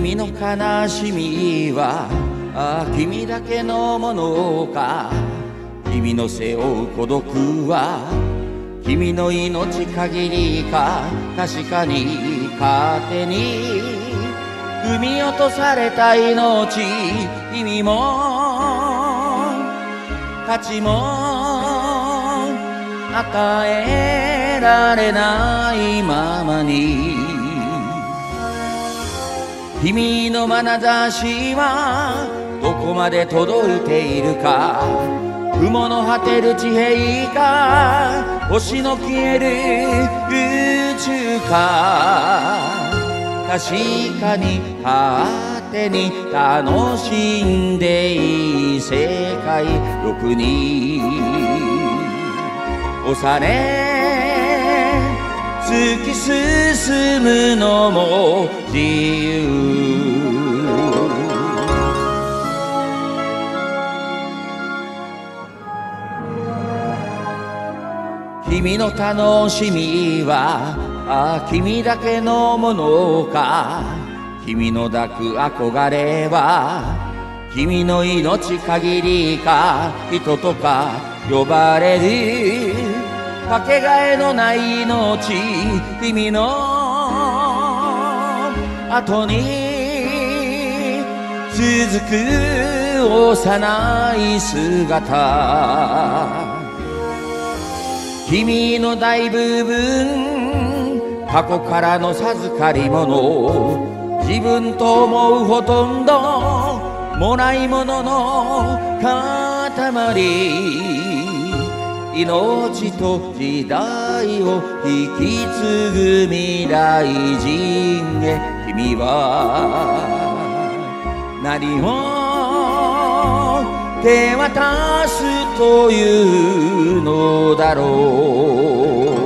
君の悲しみは君だけのものか。君の背負う孤独は君の命限りか。確かに勝手に産み落とされた命意味も価値も与えられないままに。君の眼差しはどこまで届いているか。雲の果てる地平か星の消える宇宙か。確かに果てに楽しんでいい世界欲に。押され突き進むのも自由君の楽しみはあ君だけのものか。君の抱く憧れは君の命限りか。人とか呼ばれる。かけがえのない命君の後に続く幼い姿。君の大部分過去からの授かり物。自分と思うほとんどもないものの塊。命と時代を引き継ぐ未来人へ。君は何を手渡すというのだろう。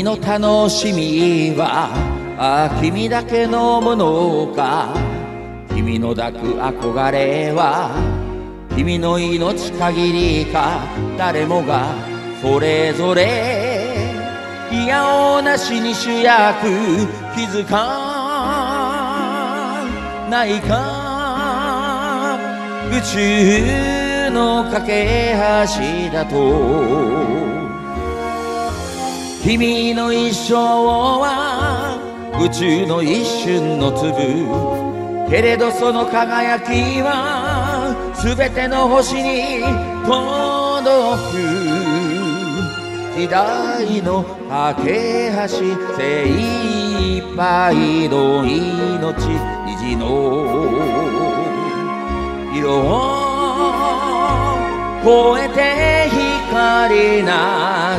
君の楽しみはあ君だけのものか。君の抱く憧れは君の命限りか。誰もがそれぞれいやおなしに主役気づかないか。宇宙の架け橋だと君の一生は宇宙の一瞬の粒けれどその輝きは全ての星に届く。時代の架け橋精一杯の命虹の色を超えて光な